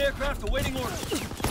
Aircraft awaiting orders.